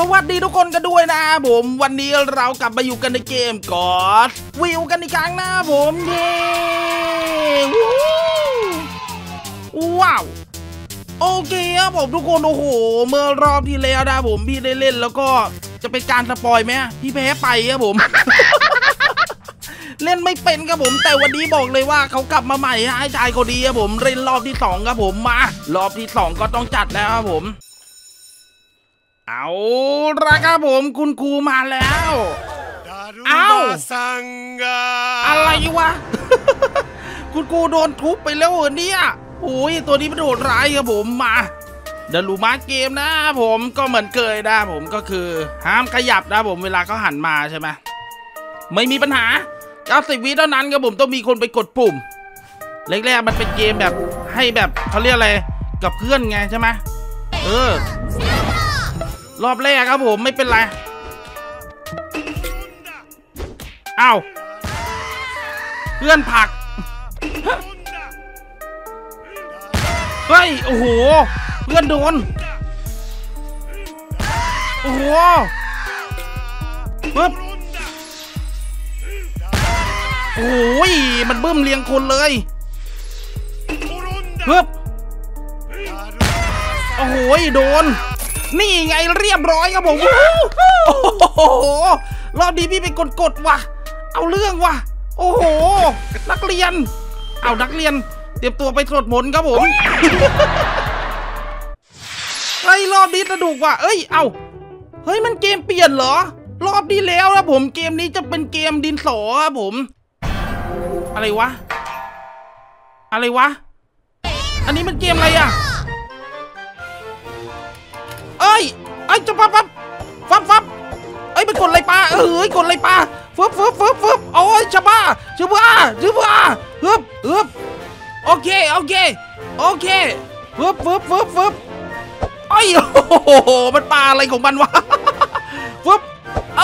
สวัสดีทุกคนกันด้วยนะผมวันนี้เรากลับมาอยู่กันในเกมกอดวิวกันอีกครั้งนะผมเย้ว้าวโอเคครับผมทุกคนโอ้โห เมื่อรอบที่แล้วนะผมพี่ได้เล่นแล้วก็จะเป็นการสปอยไหมพี่แพ้ไปครับผม เล่นไม่เป็นครับผมแต่วันนี้บอกเลยว่าเขากลับมาใหม่ฮะไอ้ชายคนดีครับผมเล่นรอบที่สองครับผมมารอบที่สองก็ต้องจัดแล้วครับผม เอาละครับผมคุณครูมาแล้วเอาสังกาอะไรวะ คุณครูโดนทุบไปแล้วเหรอเนี่ยโอ้ยตัวนี้มันโดดร้ายครับผมมาเดรูมาเกมนะผมก็เหมือนเคยนะผมก็คือห้ามขยับนะผมเวลาเขาหันมาใช่ไหมไม่มีปัญหา 90 วิเท่านั้นครับผมต้องมีคนไปกดปุ่มแรกๆมันเป็นเกมแบบให้แบบเขาเรียกอะไรกับเพื่อนไงใช่ไหมเออ รอบแรกครับผมไม่เป็นไรอ้าวเพื่อนผัก เฮ้ย โอ้โห เพื่อนโดน โอ้โหปึ๊บโอ้ย มันบึ้มเรียงคนเลยปึ๊บโอ้โห โดน นี่ไงเรียบร้อยครับผมโอ้โหรอบนี้พี่ไปกดกดๆว่ะ เอาเรื่องว่ะ โอ้โห นักเรียน เอานักเรียน เตรียมตัวไปสวดมนต์ครับผมเฮ้ยรอบนี้สนุกว่ะ เอ้ย เอาเฮ้ยมันเกมเปลี่ยนเหรอ รอบที่แล้วนะผมเกมนี้จะเป็นเกมดินสอครับผม อะไรวะ อะไรวะ อันนี้มันเกมอะไรอะ เอ้ยไอ้ยจะปั๊บปั๊บฟับฟับเอ้ยเป็นกดอะไรปลาเอ้ยกดอะไรปลาฟึบฟึบฟึบฟึบโอ้ยชะบ้าชะบ้าชะบ้าฮึบฮึบโอเคโอเคโอเคฟึบฟึบฟึบฟึบไอ้ยโอ้โหมันปลาอะไรของมันวะฟึบเอ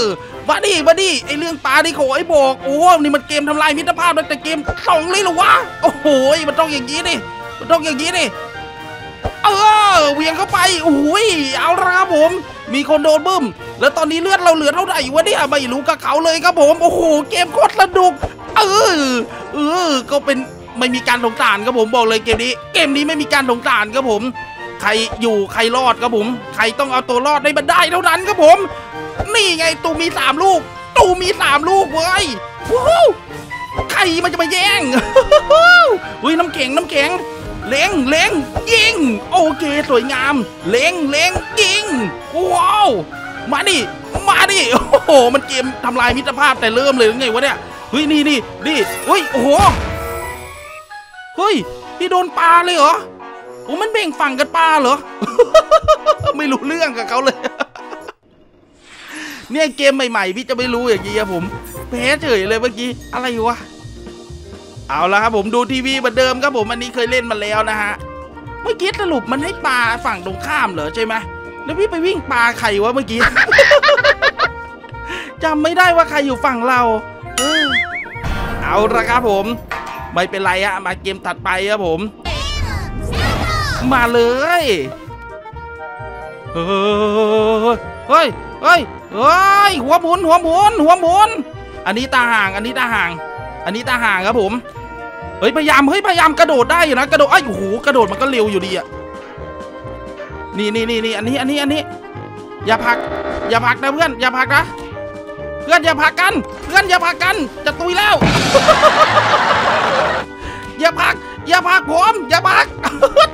อมาดิมาดิไอเรื่องปลาที่ขไอ้บอกโอ้โหนี่มันเกมทำลายมิตรภาพนะแต่เกมสองเลยหรอวะโอ้โหมันต้องอย่างนี้ดิมันต้องอย่างนี้ดิ เออเหวียงเข้าไปโอ้ยเอาละครับผม มีคนโดนบึ้ม แล้วตอนนี้เลือดเราเหลือเท่าไหร่วะเนี่ยไม่รู้กับเขาเลยครับผมโอ้โหเกมโคตรสนุกเออเออก็เป็นไม่มีการสงสารครับผมบอกเลยเกมนี้ เกมนี้ไม่มีการสงสารครับผม ใครอยู่ใครรอดครับผม ใครต้องเอาตัวรอดในบันไดเท่านั้นครับผม นี่ไงตูมีสามลูก ตูมีสามลูกเว้ยวู้ฮู้ใครมันจะมาแย่งเฮ้ยน้ำแข็งน้ำแข็ง เล็งเล็งยิง โอเคสวยงาม เล็งเล็งยิง ว้าว มาดิ มาดิ โอ้โห มันเกมทำลายมิตรภาพแต่เริ่มเลยไงวะเนี่ย เฮ้ย นี่นี่นี่เฮ้ย โอ้โห เฮ้ย พี่โดนปลาเลยเหรอ โอ้มันเบ่งฝั่งกันปลาเหรอ ไม่รู้เรื่องกับเขาเลย เนี่ยเกมใหม่ๆ พี่จะไม่รู้อย่างนี้ครับผมแพ้เฉยเลยเมื่อกี้ อะไรวะ เอาละครับผมดูทีวีเหมือนเดิมครับผมอันนี้เคยเล่นมาแล้วนะฮะเมื่อกี้สรุปมันให้ปลาฝั่งตรงข้ามเหรอใช่ไหมแล้วพี่ไปวิ่งปลาใครวะเมื่อกี้จำไม่ได้ว่าใครอยู่ฝั่งเราเอาละครับผม ไม่เป็นไรอะมาเกมถัดไปครับผม มาเลยเฮ้ยเฮ้ยเฮ้ยเฮ้ยหัวหมุนหัวหมุนหัวหมุน อันนี้ตาห่าง อันนี้ตาห่าง อันนี้ตาห่างครับผม เฮ้ยพยายามเฮ้ยพยายามกระโดดได้อยู่นะกระโดดไอ้โอ้โหกระโดดมันก็เร็วอยู่ดีอะนี่นี่นี่นี่อันนี้อันนี้อันนี้ อย่าผลัก อย่าผลักนะเพื่อนอย่าผลักนะเพื่อนอย่าผลักกัน เพื่อนอย่าผลักกันจะตุยแล้ว อย่าผลัก อย่าผลักผมอย่าผลัก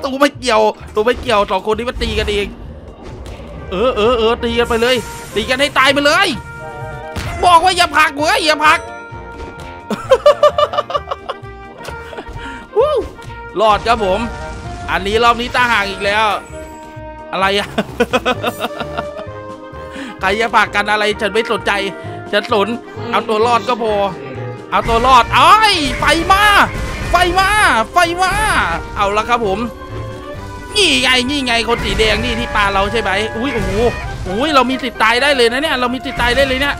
ตูไม่เกี่ยวตูไม่เกี่ยวสองคนที่มาตีกันเองเออเออเออตีกันไปเลย ตีกันให้ตายไปเลย บอกว่าอย่าผลักเว้ยอย่าผลัก รอดครับผม อันนี้รอบนี้ตาห่างอีกแล้ว อะไรอะใครจะปากกันอะไรฉันไม่สนใจฉันสนเอาตัวรอดก็พอ เอาตัวรอดอ้ยไฟมา ไฟมา ไฟมา เอาละครับผม นี่ไงนี่ไงคนสีแดงนี่ที่ปลาเราใช่ไหมอุ้ยโอ้โหอุ้ยเรามีสิทธิ์ตายได้เลยนะเนี่ย เรามีสิทธิ์ตายได้เลยเนี่ย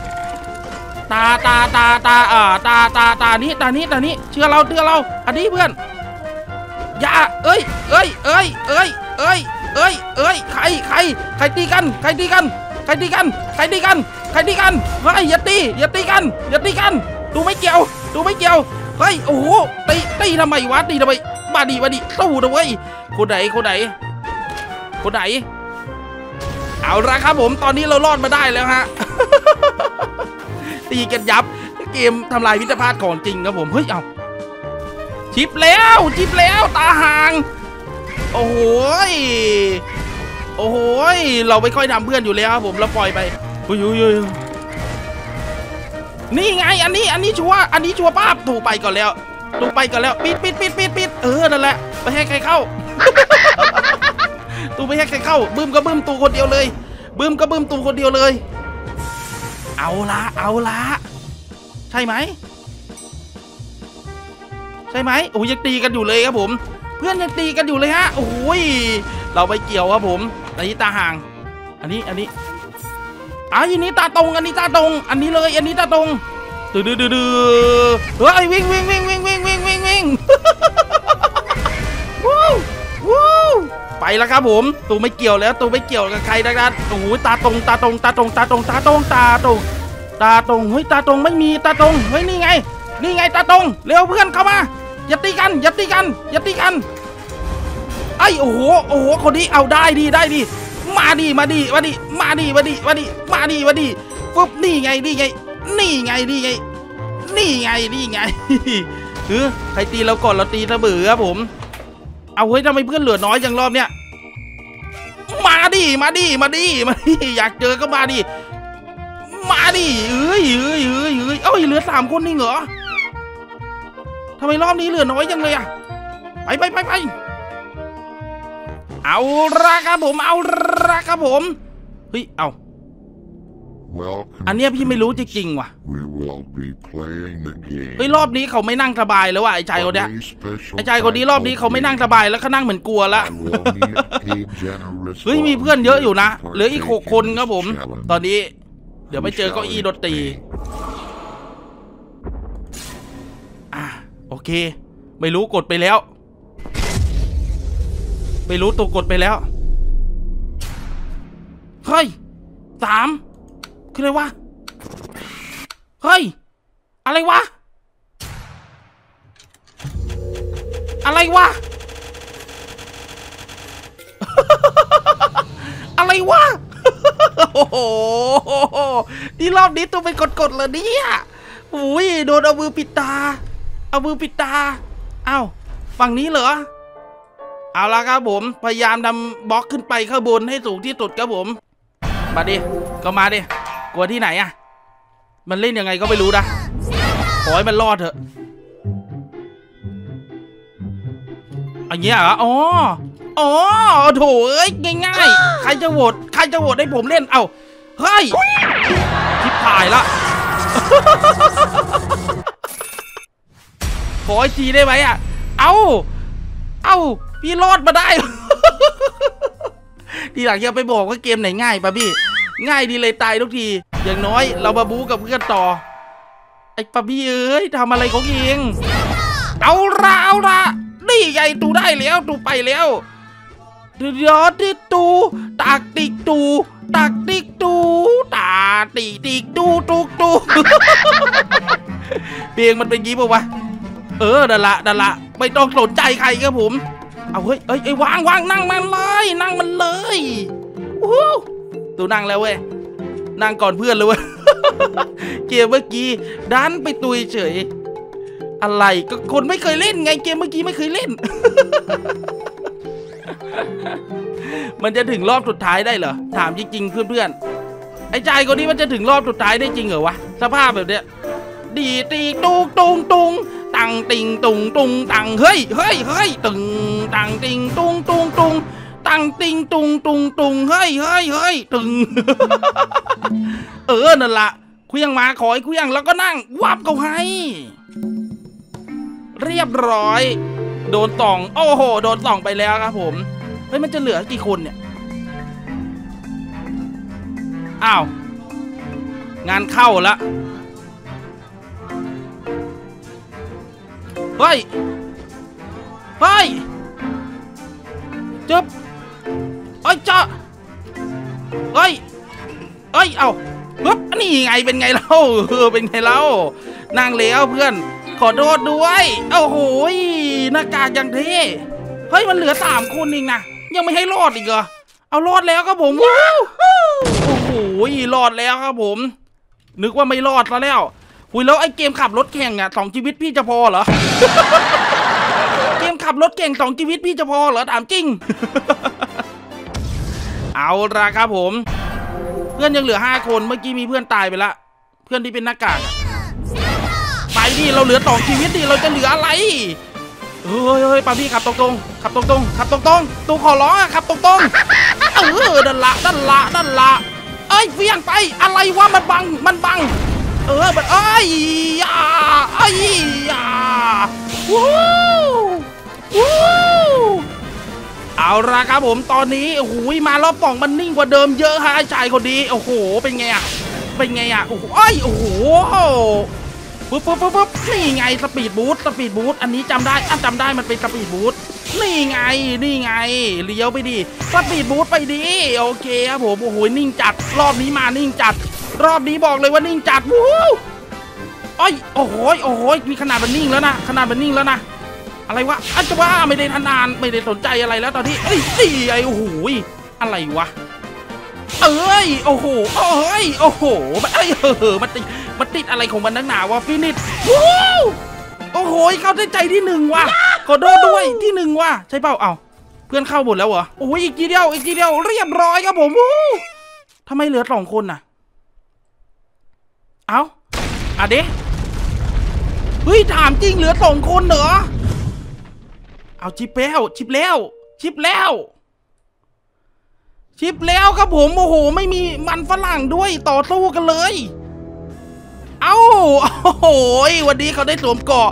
ตาตาตาตาเอ่อตาตาตานี้ตานี้ตานี้เชื่อเราเชื่อเรา อันนี้เพื่อนอย่าเอ้ยเอ้ยเอ้ยเอ้ยเอ้ยเอ้ยเอ้ยใครใครใครตีกันใครตีกันใครตีกันใครตีกันใครตีกันเฮ้ยอย่าตีอย่าตีกันอย่าตีกัน ดูไม่เกี่ยว ดูไม่เกี่ยวเฮ้ยโอ้โหตีตีทำไมวะตีทำไมมาดีมาดีสู้นะเว้ยคนไหนคนไหนคนไหนเอาละครับผมตอนนี้เรารอดมาได้แล้วฮะ ตีกันยับเกมทำลายมิตรภาพของจริงครับผมเฮ้ยเอาชิปแล้วชิปแล้วตาห่าง โอ้โหโอ้โหเราไม่ค่อยทำเพื่อนอยู่แล้วครับผมเราปล่อยไปอุ้ยอุ้ยอุ้ยนี่ไงอันนี้อันนี้ชัวอันนี้ชัวป้าบถูกไปก่อนแล้วถูกไปก่อนแล้วปิดปิดปิดปิดปิดเออนั่นแหละไปให้ใครเข้าตูไม่ให้ใครเข้าบึ้มก็บึ้มตูคนเดียวเลยบึ้มก็บึ้มตูคนเดียวเลย เอาละเอาละใช่ไหมใช่ไหมโอ้ยยังตีกันอยู่เลยครับผม เพื่อนยังตีกันอยู่เลยฮะโอ้ยเราไปเกี่ยวครับผมอันนี้ตาห่าง อันนี้อันนี้อะอันนี้ตาตรงอันนี้ตาตรง อันนี้เลยอันนี้ตาตรงดืดดืดดืเฮ้ยวิ่งวิ่งวิ่งวิ่งวิ่งวิ่งวิ่งวิ่งวู้วู้ ไปแล้วครับผมตูไม่เกี่ยวแล้วตูไม่เกี่ยวกับใครนะครับโอ้โหตาตรงตาตรงตาตรงตาตรงตาตรงตาตรงตาตรงเฮ้ยตาตรงไม่มีตาตรงเฮ้ยนี่ไง นี่ไงตาตรงเร็วเพื่อนเข้ามาอย่าตีกันอย่าตีกันอย่าตีกันไอ้โอ้โหโอ้โหคนนี้เอาได้ดีได้ดีมาดีมาดีมาดีมาดีมาดีมาดีมาดีมาดีปุ๊บนี่ไงนี่ไง นี่ไงนี่ไงนี่ไงนี่ไงเออใครตีเราก่อนเราตีเสมอครับผม เอาเฮ้ยทำไมเพื่อนเหลือน้อยจังรอบเนี้ยมาดิมาดิมาดิมาดิอยากเจอก็มาดิมาดิเอ้ยเอ้ยเอ้ยเอ้ยเอ้ยเหลือสามคนนี่เหรอทำไมรอบนี้เหลือน้อยจังเลยอะไปไปไปไปเอาละครับผมเอาละครับผมเฮ้ยเอา อันเนี้ยพี่ไม่รู้จริงๆว่ะ We will be playing the game. เฮ้ยรอบนี้เขาไม่นั่งสบายแล้วว่ะไอ้ชายคนเนี้ย A special ไอ้ชายคนนี้รอบนี้เขาไม่นั่งสบายแล้วเขานั่งเหมือนกลัวละ I will need a generous เฮ้ยมีเพื่อนเยอะอยู่นะ volunteer เหลืออีกหกคนครับผม challenge. ตอนนี้ เดี๋ยวไปเจอเก้าอี้ดนตรีอะโอเค ไม่รู้กดไปแล้ว ไม่รู้ตัวกดไปแล้วเฮ้ยสาม คืออะไรวะ เฮ้ย อะไรวะ อะไรวะ อะไรวะ โอ้โห นี่รอบนี้ตัวเป็นกดๆเลยเนี่ยอุ้ยโดนเอามือปิดตา เอามือปิดตา เอ้า ฝั่งนี้เหรอ เอาละครับผม พยายามนำบล็อกขึ้นไปข้างบนให้สูงที่สุดครับผม มาดิ ก็มาดิ กลัวที่ไหนอะมันเล่นยังไงก็ไม่รู้นะขอให้มันรอดเถอะอันเงี้ยเหรออ๋ออ๋อโถเอ้ยง่ายๆ ใครจะโหวตใครจะโหวตให้ผมเล่น เอ้า เฮ้ยทิพายละ ขออีกทีได้ไหมอะ เอ้า เอ้า พี่รอดมาได้ทีหลังอย่าไปบอกว่าเกมไหนง่ายป่ะพี่ ง่ายดีเลยตายทุกที อย่างน้อยเรามาบู๊กับเพื่อนต่อ ไอ้ปะพี่เอ้ยทำอะไรของเองเอาละเอาละนี่ไงตูได้แล้วตูไปแล้วเดี๋ยวติตูตักติกตูตักติกตูตาติติกตูตุกตูเพลงมันเป็นงี้ป่าวะเออนั่นละนั่นละไม่ต้องสนใจใครครับผม เอาเฮ้ยเอ้ยเอ้ยวางวางนั่งมันเลย นั่งมันเลย ตูนั่งแล้วเว้ยนั่งก่อนเพื่อนเลยเว้ยเกมเมื่อกี้ดันไปตุยเฉย อะไรก็คนไม่เคยเล่นไงเกมเมื่อกี้ไม่เคยเล่น มันจะถึงรอบสุดท้ายได้เหรอถามจริงๆเพื่อนๆไอ้ใจายคนนี้มันจะถึงรอบสุดท้ายได้จริงเหรอวะสภาพแบบเนี้ยดีตีตุงตุงตุงตังติงตุงตุงตังเฮ้ยเฮ้ยเฮ้ยตึงตังติงตุงตุงตุงตง ตังติงตุงตุงตุงเฮ้ยเฮ้ยเฮ้ยตึง เออนั่นละเคลี้ยงมาขอให้เคลี้ยงแล้วก็นั่งวับเขาให้ เรียบร้อย โดนต่อง โอ้โห โดนต่องไปแล้วครับผมเฮ้ยมันจะเหลือกี่คนเนี่ยอ้าวงานเข้าละเฮ้ยเฮ้ยจบ เอ้ยจ้าเอ้ยเอ้ย เอาปึ๊บนี่ไงเป็นไงเล่าเออเป็นไงเล่านั่งแล้วเพื่อน ขอโทษด้วยโอ้โหยหน้ากากย่างเท่เฮ้ยมันเหลือสามคนเองนะยังไม่ให้รอดอีกเหรอเอารอดแล้วครับผมว้าวโอ้โหรอดแล้วครับผม นึกว่าไม่รอดซะแล้วหุยแล้วไอ้เกมขับรถแข่งอะสองชีวิตพี่จะพอเหรอเกมขับรถเก่งสองชีวิตพี่จะพอเหรอถามจริง เอาละครับผม เพื่อนยังเหลือห้าคนเมื่อกี้มีเพื่อนตายไปละ เพื่อนที่เป็นหน้ากากไปดิเราเหลือสองชีวิตดิเราจะเหลืออะไรเฮ้ยเฮ้ยปาพี่ขับตรงๆขับตรงๆขับตรงๆตูขอร้องอะขับตรงๆเออดันละดันละดันละเอ้ยเฟี้ยงไปอะไรวะมันบังมันบัง เออมันเอ้ยยาเอ้ยยาวู้วู้ เอาละครับผมตอนนี้โอ้โหมารอบสองมันนิ่งกว่าเดิมเยอะฮะไอ้ชายคนนี้โอ้โหเป็นไงอะเป็นไงอะโอ้โหเอ้โอ้โหปุ๊บปุ๊บปุ๊บปุ๊บนี่ไง speed boost speed boost อันนี้จำได้อะจำได้มันเป็น speed boost นี่ไงนี่ไงเลี้ยวไปดิ speed boost ไปดิโอเคครับผมโอ้โหนิ่งจัดรอบนี้มานิ่งจัด รอบนี้บอกเลยว่านิ่งจัดวู้โอ้ยโอ้โหยโอ้โหยนี่ขนาดมันนิ่งแล้วนะขนาดมันนิ่งแล้วนะ อะไรวะอาจจะว่าไม่ได้ทนานไม่ได้สนใจอะไรแล้วตอนนี้เอ้ยนี่ไงโอ้โหอะไรวะเอ้ยโอ้โหเอ้ยโอ้โหมันเอ้เออมันติดมันติดอะไรของมันนักหนาวะฟินิชวู้โอ้โหเข้าได้ใจที่หนึ่งว่ะขอโทษด้วยที่หนึ่งว่ะใช่เปล่าเอ้าเพื่อนเข้าหมดแล้วเหรอโอ้ยอีกทีเดียวอีกทีเดียวเรียบร้อยครับผมวู้ทำไมเหลือสองคนน่ะเอ้าอะเด้เฮ้ยถามจริงเหลือสองคนเหรอ เอาชิปแล้วชิปแล้วชิปแล้ว ชิปแล้วครับผมโอ้โห ไม่มีมันฝรั่งด้วยต่อสู้กันเลย เอ้าโอ้โหวันนี้เขาได้สวมเกาะ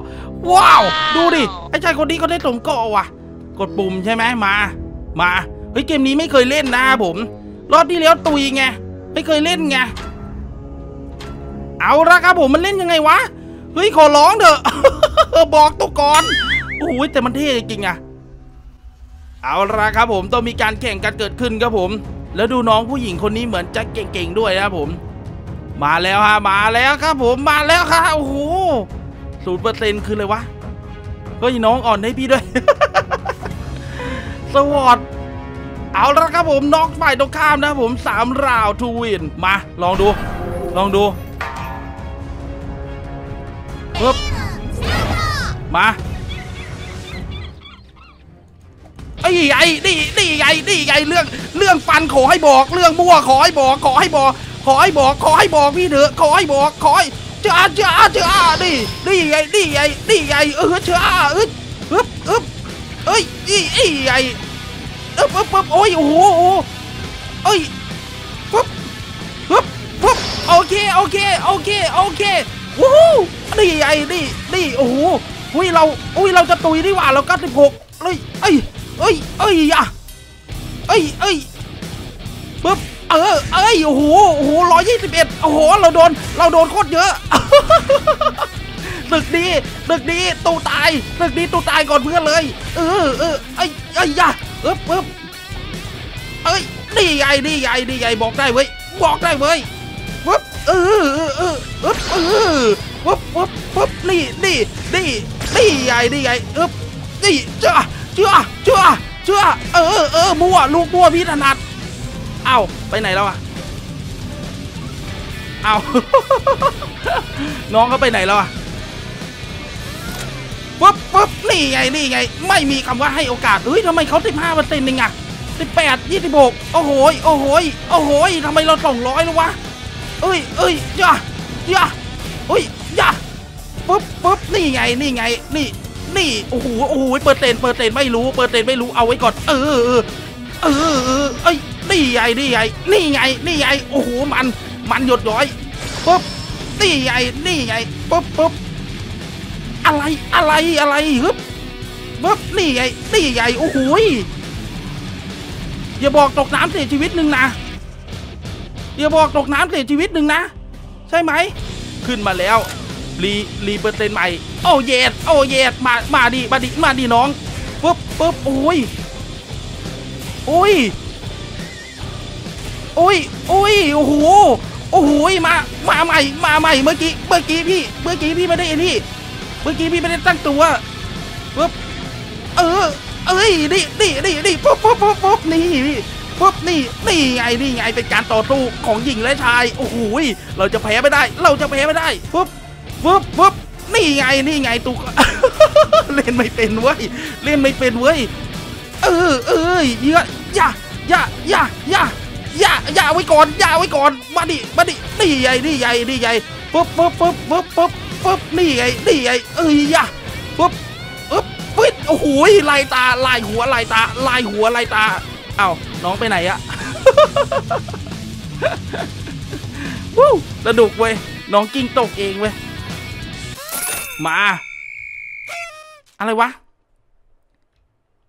ว้าว ดูดิไอ้ชายคนนี้เขาได้สวมเกาะว่ะ กดปุ่มใช่ไหมมา มาเฮ้ยเกมนี้ไม่เคยเล่นนะผม รอบที่แล้วตุยไงไม่เคยเล่นไงเอาละครับผมมันเล่นยังไงวะเฮ้ยขอร้องเถอะบอกตัวก่อน โอ้ยแต่มันเท่จริงอะเอาละครับผมต้องมีการแข่งกันเกิดขึ้นครับผม แล้วดูน้องผู้หญิงคนนี้เหมือนจะเก่งๆด้วยนะครับผม มาแล้วฮะมาแล้วครับผมมาแล้วครับโอ้โหศูนย์เปอร์เซ็นต์คืออะไรวะเฮ้ยน้องอ่อนให้พี่ด้วย สวอตเอาละครับผมน้องฝ่ายตรงข้ามนะผมสามราวทูวินมา ลองดู ลองดูปึ๊บมา ไอ้ไอ้นี่นี่ไงนี่ไงเรื่องเรื่องฟันขอให้บอก เรื่องมั่วขอให้บอกขอให้บอก ขอให้บอกขอให้บอกพี่เถอะขอให้บอกขอให้จ้าจ้าจ้านี่นี่ไงนี่ไงนี่ไงเออจ้าอึ๊บอึ๊บอึ๊บเอ้ยนี่ไอ้ไงอึ๊บอึ๊บอึ๊บโอ้ยโอ้โหโอ้โหเอ้ยปึ๊บปึ๊บปึ๊บโอเคโอเคโอเคโอเควู้ฮู้นี่ไงนี่นี่โอ้โหอุ้ยเราอุ้ยเราจะตุยดีกว่าเราเก้าสิบหกเอ้ยเอ้ย เอ้ยเอ้ยอะเอ้ยเอ้ยปึ๊บเออเอ้ยโอ้โหโอ้โหร้อยยี่สิบเอ็ดโอ้โหเราโดนเราโดนโคตรเยอะตึกดีตึกดีตูตายตึกดีตูตายก่อนเพื่อนเลย เออเออไอ้ไอ้ยะเอ๊บปึ๊บเอ้ยนี่ไงนี่ไงนี่ไงบอกได้เว้ยบอกได้เว้ยปึ๊บเออเออเออเอ๊บเออปึ๊บปึ๊บปึ๊บนี่นี่นี่นี่ไงนี่ไงเอ๊บนี่จ้า เชื่อเชื่อเชื่อเออเออมั่วลูกมั่วพี่ถนัดเอาไปไหนแล้วอะเอาน้องเขาไปไหนแล้วอะปุ๊บปุ๊บนี่ไงนี่ไง ไม่มีคำว่าให้โอกาสเฮ้ยทำไมเขาสิบห้าเปอร์เซ็นต์เองอะสิบแปดยี่สิบหกโอ้โหยโอ้โหยโอ้โหยทำไมเราสองร้อยแล้ววะเอ้ยเอ้ยย่าย่าเฮ้ยย่าปุ๊บปุ๊บนี่ไงนี่ไงนี่ นี่โอ้โหโอ้โหเปิดเตนเปิดเตนไม่รู้เปิดเตนไม่รู้เอาไว้ก่อนเออเออเออเออเอ้ยนี่ไงนี่ไงนี่ไงนี่ไงโอ้โหมันมันหยดย้อยปุ๊บนี่ไงนี่ไงปุ๊บปุ๊บอะไรอะไรอะไรฮึบปุ๊บนี่ไงนี่ไงโอ้โหอย่าบอกตกน้ำเสียชีวิตหนึ่งนะอย่าบอกตกน้ำเสียชีวิตหนึ่งนะ ใช่ไหม ขึ้นมาแล้ว รีรีเปอร์เซ็นต์ใหม่ โอ้เยสโอ้เยสมามาดิมาดิมาดิน้องปุ๊บปุ๊บโอ้ยโอ้ยโอ้ยโอ้ยโอ้โหโอ้โหมามาใหม่มาใหม่เมื่อกี้เมื่อกี้พี่เมื่อกี้พี่ไม่ได้ไอ้นี่เมื่อกี้พี่ไม่ได้ตั้งตัวปุ๊บเออเอ้ยนี่นี่นี่นี่ปุ๊บปุ๊บปุ๊บปุ๊บนี่พี่ปุ๊บนี่นี่ไงนี่ไงเป็นการต่อสู้ของหญิงและชายโอ้โหเราจะแพ้ไม่ได้ เราจะแพ้ไม่ได้ปุ๊บ ปุ๊บปุ๊บนี่ไงนี่ไงตุกเล่นไม่เป็นเว้ยเล่นไม่เป็นเว้ยเออเอ้ยเยอะอย่าอย่าอย่าอย่าอย่าอย่าไว้ก่อนอย่าไว้ก่อนมาดิมาดินี่ไงนี่ไงนี่ไงปุ๊บปุ๊บปุ๊บปุ๊บปุ๊บปุ๊บนี่ไงนี่ไงเอ้ยอย่าปุ๊บปึ๊บปึ๊ดโอ้โหลายตาลายหัวลายตาลายหัวลายตาเอ้าน้องไปไหนอะวู้สนุกเว้ยน้องกิ้งตกเองเว้ย มา อะไรวะ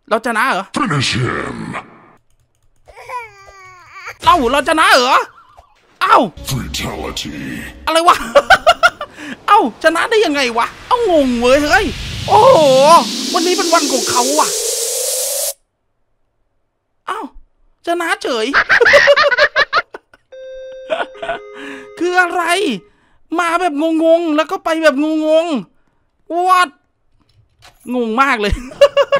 เราชนะเหรอ Finish him! เราเราชนะเหรอ เอ้า Fatality. อะไรวะ เอ้าชนะได้ยังไงวะ เอ้างงเว้ยเฮ้ย โอ้โห วันนี้เป็นวันของเขาว่ะ เอ้าชนะเฉย คืออะไร มาแบบงงๆ แล้วก็ไปแบบงงๆ วัดงงมากเลย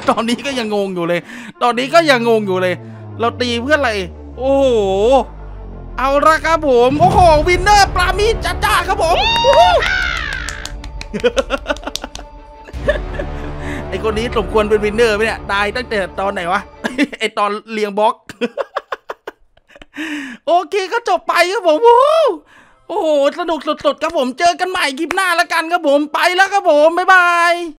ตอนนี้ก็ยังงงอยู่เลย ตอนนี้ก็ยังงงอยู่เลย เราตีเพื่ออะไร โอ้โห เอาละครับผม โอ้โห วินเนอร์ปรามีจ้าจ้าครับผม ไอคนนี้สมควรเป็น winner ไหมเนี่ย ตายตั้งแต่ตอนไหนวะ ไอตอนเรียงบล็อก โอเคก็จบไปครับผมวู้ โอ้โห สนุกสุดๆครับผม เจอกันใหม่คลิปหน้าแล้วกันครับผม ไปแล้วครับผม บ๊ายบาย